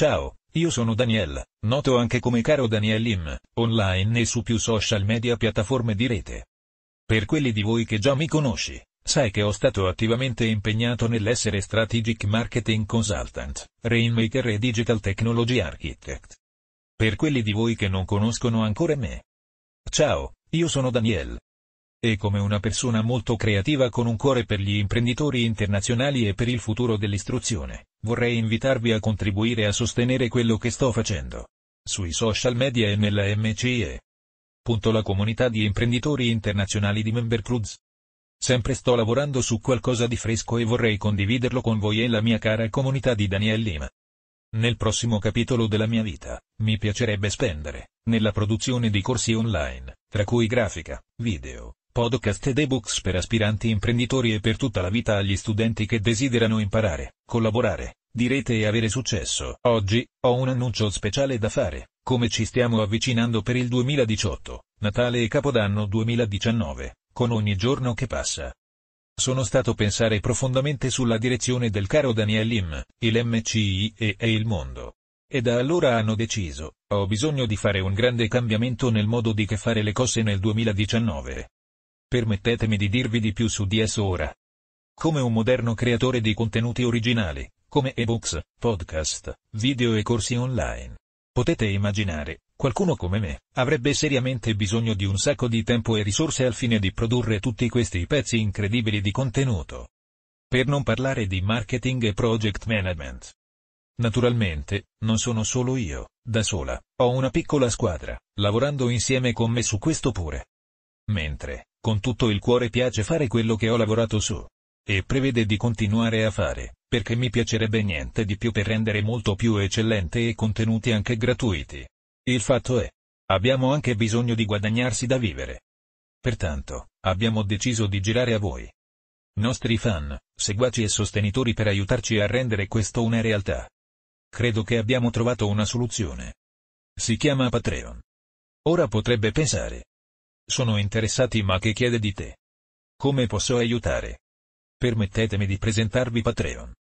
Ciao, io sono Daniel, noto anche come Caro Daniel Lim, online e su più social media piattaforme di rete. Per quelli di voi che già mi conosci, sai che ho stato attivamente impegnato nell'essere Strategic Marketing Consultant, Rainmaker e Digital Technology Architect. Per quelli di voi che non conoscono ancora me. Ciao, io sono Daniel. E come una persona molto creativa con un cuore per gli imprenditori internazionali e per il futuro dell'istruzione, vorrei invitarvi a contribuire a sostenere quello che sto facendo. Sui social media e nella MCE. Punto la comunità di imprenditori internazionali di Member Clubs. Sempre sto lavorando su qualcosa di fresco e vorrei condividerlo con voi e la mia cara comunità di Daniel Lima. Nel prossimo capitolo della mia vita, mi piacerebbe spendere, nella produzione di corsi online, tra cui grafica, video, podcast ed ebooks per aspiranti imprenditori e per tutta la vita agli studenti che desiderano imparare, collaborare, direte e avere successo. Oggi, ho un annuncio speciale da fare, come ci stiamo avvicinando per il 2018, Natale e Capodanno 2019, con ogni giorno che passa. Sono stato pensare profondamente sulla direzione del caro Daniel Lim, il MCI e, e il mondo. E da allora hanno deciso, ho bisogno di fare un grande cambiamento nel modo di che fare le cose nel 2019. Permettetemi di dirvi di più su esso ora. Come un moderno creatore di contenuti originali, come ebooks, podcast, video e corsi online. Potete immaginare, qualcuno come me, avrebbe seriamente bisogno di un sacco di tempo e risorse al fine di produrre tutti questi pezzi incredibili di contenuto. Per non parlare di marketing e project management. Naturalmente, non sono solo io, da sola, ho una piccola squadra, lavorando insieme con me su questo pure. Mentre, con tutto il cuore piace fare quello che ho lavorato su. E prevede di continuare a fare, perché mi piacerebbe niente di più per rendere molto più eccellente e contenuti anche gratuiti. Il fatto è, abbiamo anche bisogno di guadagnarsi da vivere. Pertanto, abbiamo deciso di girare a voi. Nostri fan, seguaci e sostenitori per aiutarci a rendere questo una realtà. Credo che abbiamo trovato una soluzione. Si chiama Patreon. Ora potrebbe pensare. Sono interessati ma che chiede di te? Come posso aiutare? Permettetemi di presentarvi Patreon.